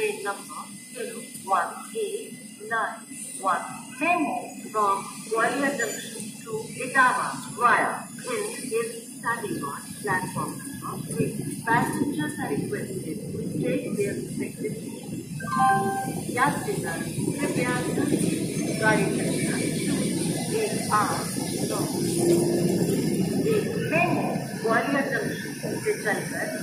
train number two one eight nine one. MEMU from Gwalior Junction to Itama, Raya. and is standing on platform number 3. Passengers are requested to take their respective seats. यात्रीगण कृपया गाड़ी चलना एक आठ So, the MEMU Gwalior junction से चलकर